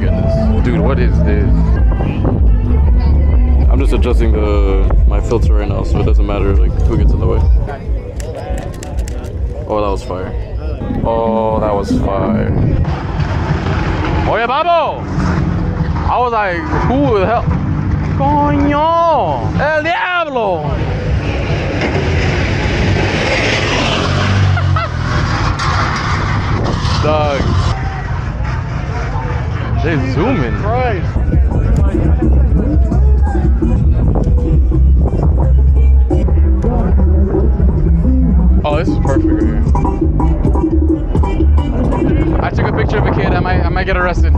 goodness. Dude, what is this? I'm just adjusting the my filter right now, so it doesn't matter like who gets in the way. Oh, that was fire. Oh, that was fire. Oye, Babo! I was like, who the hell? Coño! El diablo! They're Jesus zooming. Christ. Oh, this is perfect right here. I took a picture of a kid. I might, I might get arrested.